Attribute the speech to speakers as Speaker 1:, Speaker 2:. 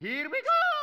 Speaker 1: Here we go!